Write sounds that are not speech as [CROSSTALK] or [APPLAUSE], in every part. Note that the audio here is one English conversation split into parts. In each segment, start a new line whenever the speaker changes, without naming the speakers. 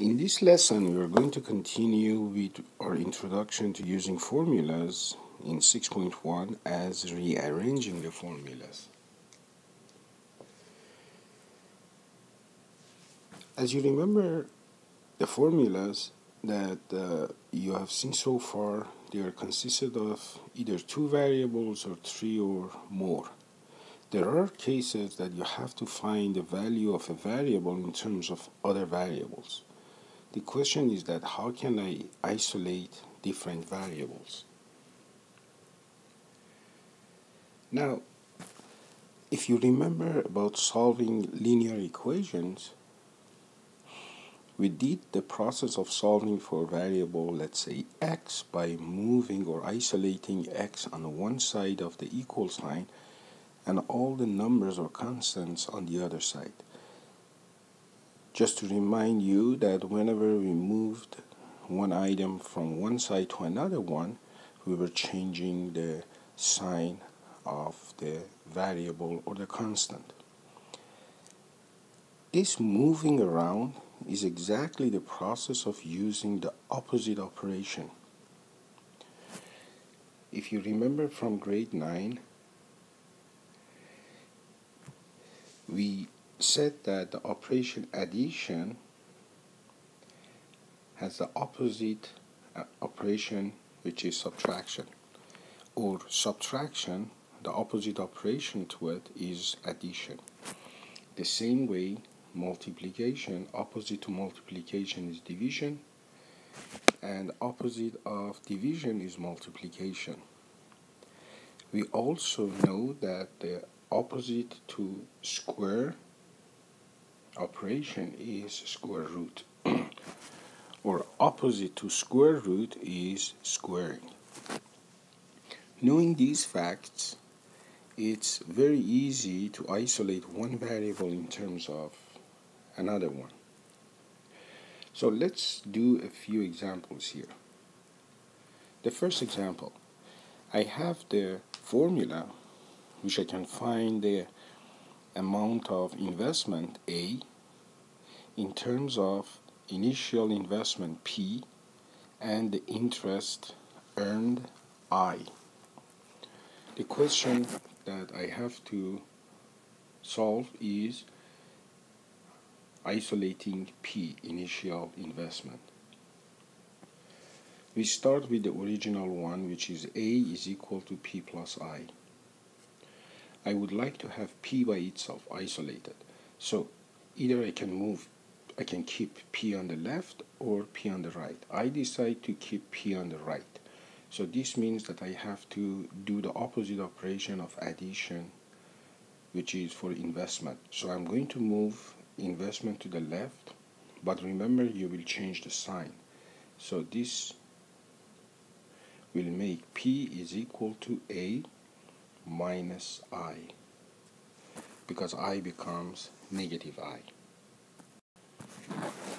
In this lesson, we are going to continue with our introduction to using formulas in 6.1 as rearranging the formulas. As you remember, the formulas that uh, you have seen so far, they are consisted of either two variables or three or more. There are cases that you have to find the value of a variable in terms of other variables. The question is that how can I isolate different variables? Now, if you remember about solving linear equations, we did the process of solving for a variable, let's say x, by moving or isolating x on one side of the equal sign and all the numbers or constants on the other side. Just to remind you that whenever we moved one item from one side to another one, we were changing the sign of the variable or the constant. This moving around is exactly the process of using the opposite operation. If you remember from grade 9, we said that the operation addition has the opposite uh, operation which is subtraction. Or subtraction the opposite operation to it is addition the same way multiplication opposite to multiplication is division and opposite of division is multiplication. We also know that the opposite to square operation is square root [CLEARS THROAT] or opposite to square root is squaring. Knowing these facts, it's very easy to isolate one variable in terms of another one. So let's do a few examples here. The first example, I have the formula which I can find the amount of investment A in terms of initial investment P and the interest earned I. The question that I have to solve is isolating P, initial investment. We start with the original one, which is A is equal to P plus I. I would like to have P by itself isolated. So either I can move, I can keep P on the left or P on the right. I decide to keep P on the right. So this means that I have to do the opposite operation of addition, which is for investment. So I'm going to move investment to the left, but remember you will change the sign. So this will make P is equal to A minus i because i becomes negative i.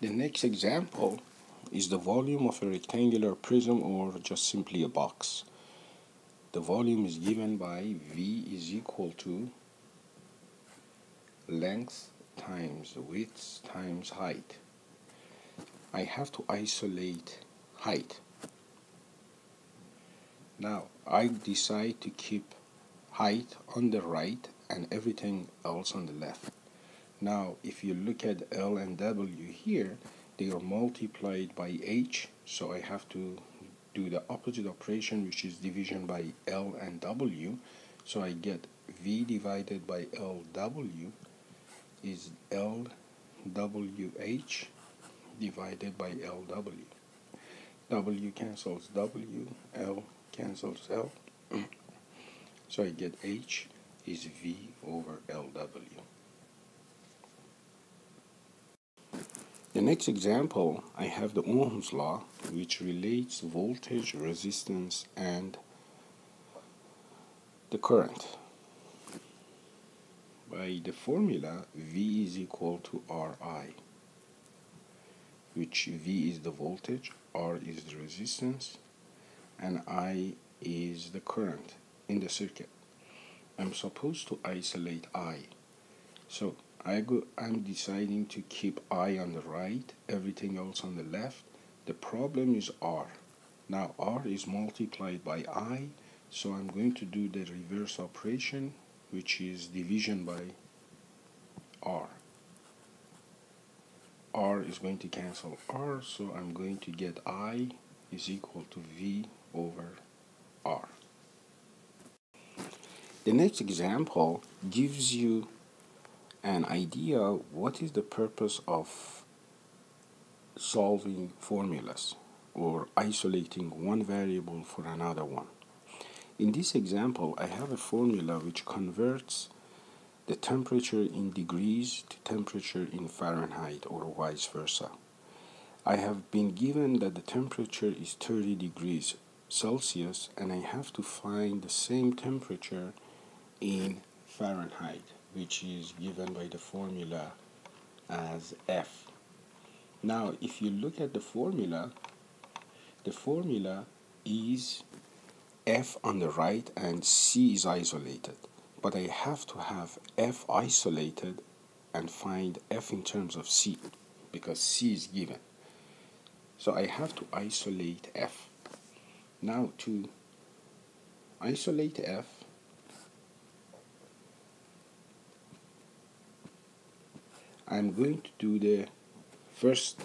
The next example is the volume of a rectangular prism or just simply a box. The volume is given by V is equal to length times width times height. I have to isolate height. Now I decide to keep height on the right and everything else on the left. Now, if you look at L and W here, they are multiplied by H, so I have to do the opposite operation, which is division by L and W. So I get V divided by LW is LWH divided by LW. W cancels W, L cancels L. So I get H is V over LW. The next example, I have the Ohm's law, which relates voltage, resistance, and the current. By the formula, V is equal to Ri, which V is the voltage, R is the resistance, and I is the current in the circuit. I'm supposed to isolate I. So I go, I'm deciding to keep I on the right, everything else on the left. The problem is R. Now R is multiplied by I, so I'm going to do the reverse operation, which is division by R. R is going to cancel R, so I'm going to get I is equal to V over R. The next example gives you an idea what is the purpose of solving formulas or isolating one variable for another one. In this example, I have a formula which converts the temperature in degrees to temperature in Fahrenheit or vice versa. I have been given that the temperature is 30 degrees Celsius and I have to find the same temperature in Fahrenheit which is given by the formula as F. Now if you look at the formula the formula is F on the right and C is isolated but I have to have f isolated and find f in terms of c because c is given. So I have to isolate f. Now to isolate f, I'm going to do the first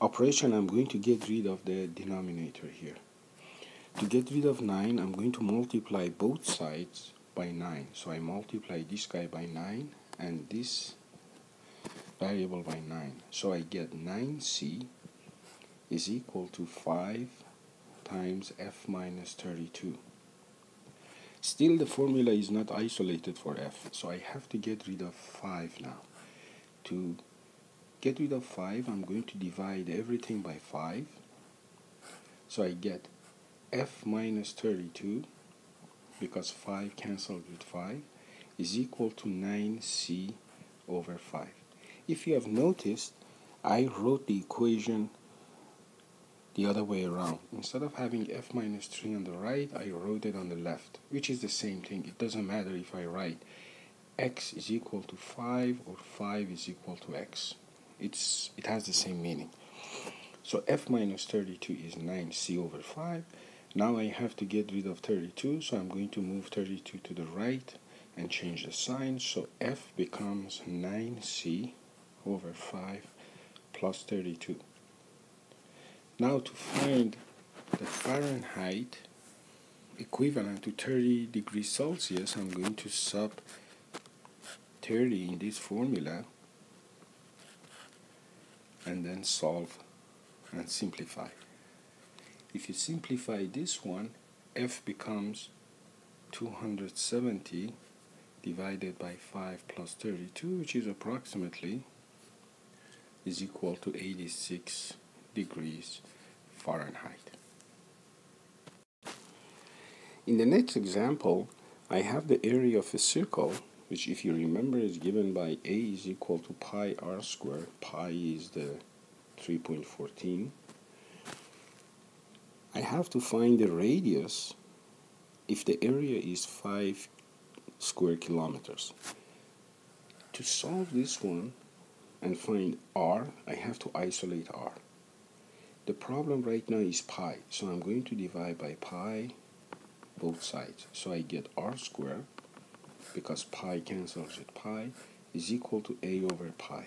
operation, I'm going to get rid of the denominator here. To get rid of 9, I'm going to multiply both sides by 9 so I multiply this guy by 9 and this variable by 9 so I get 9c is equal to 5 times f minus 32 still the formula is not isolated for f so I have to get rid of 5 now to get rid of 5 I'm going to divide everything by 5 so I get f minus 32 because 5 cancelled with 5 is equal to 9c over 5. If you have noticed, I wrote the equation the other way around. Instead of having f minus 3 on the right, I wrote it on the left, which is the same thing. It doesn't matter if I write x is equal to 5 or 5 is equal to x. It's, it has the same meaning. So f minus 32 is 9c over 5 now I have to get rid of 32, so I'm going to move 32 to the right and change the sign. So F becomes 9C over 5 plus 32. Now to find the Fahrenheit equivalent to 30 degrees Celsius, I'm going to sub 30 in this formula and then solve and simplify. If you simplify this one, f becomes 270 divided by 5 plus 32, which is approximately is equal to 86 degrees Fahrenheit. In the next example, I have the area of a circle, which if you remember is given by a is equal to pi r squared. Pi is the 3.14 I have to find the radius if the area is 5 square kilometers. To solve this one and find r, I have to isolate r. The problem right now is pi, so I'm going to divide by pi both sides. So I get r squared, because pi cancels with pi, is equal to a over pi.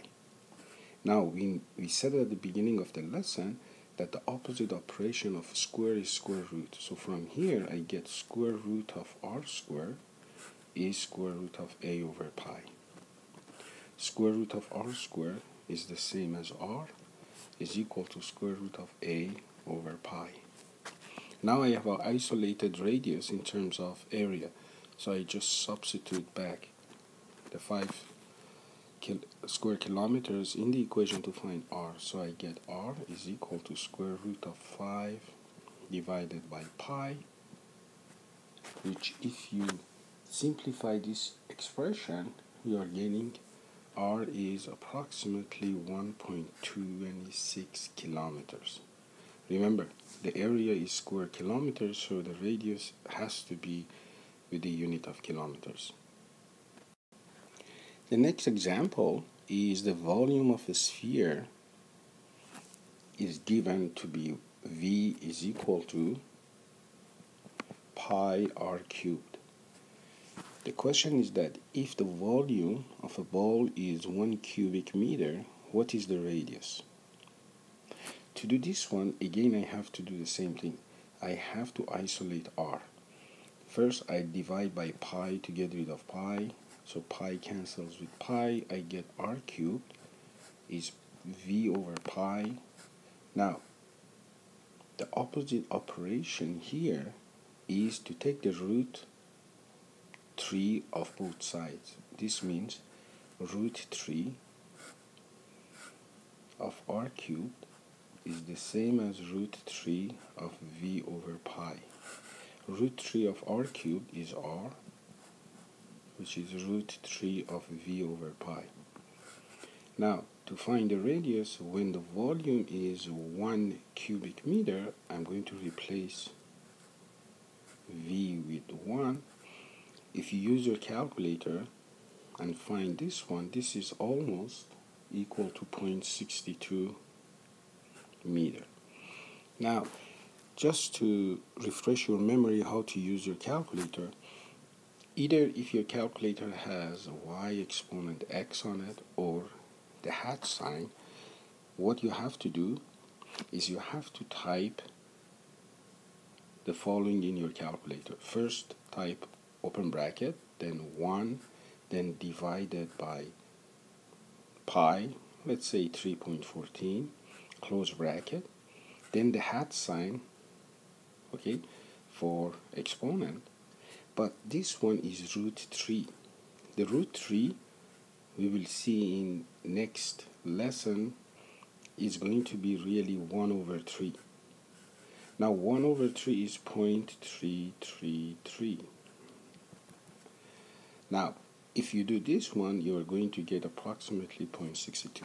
Now, we, we said at the beginning of the lesson that the opposite operation of square is square root. So from here I get square root of r squared is square root of a over pi. Square root of r squared is the same as r is equal to square root of a over pi. Now I have an isolated radius in terms of area. So I just substitute back the 5 kil square kilometers in the equation to find r. So I get r is equal to square root of 5 divided by pi, which if you simplify this expression, you are getting r is approximately 1.26 kilometers. Remember, the area is square kilometers, so the radius has to be with the unit of kilometers. The next example is the volume of a sphere is given to be V is equal to pi r cubed. The question is that if the volume of a ball is 1 cubic meter, what is the radius? To do this one, again I have to do the same thing. I have to isolate r. First I divide by pi to get rid of pi. So pi cancels with pi. I get r cubed is v over pi. Now, the opposite operation here is to take the root 3 of both sides. This means root 3 of r cubed is the same as root 3 of v over pi. Root 3 of r cubed is r, which is root 3 of v over pi. Now, to find the radius, when the volume is 1 cubic meter, I'm going to replace v with 1 if you use your calculator and find this one this is almost equal to 0.62 meter now just to refresh your memory how to use your calculator either if your calculator has y exponent x on it or the hat sign what you have to do is you have to type the following in your calculator. First, type open bracket, then 1, then divided by pi, let's say 3.14, close bracket, then the hat sign, okay, for exponent. But this one is root 3. The root 3 we will see in next lesson is going to be really 1 over 3. Now 1 over 3 is 0.333. Now, if you do this one, you are going to get approximately 0.62.